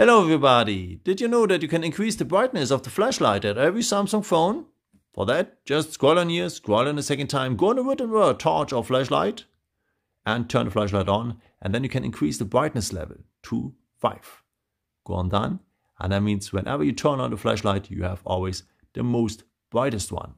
Hello everybody! Did you know that you can increase the brightness of the flashlight at every Samsung phone? For that, just scroll on here, scroll on a second time, go on a written word torch or flashlight and turn the flashlight on and then you can increase the brightness level to 5. Go on done and that means whenever you turn on the flashlight you have always the most brightest one.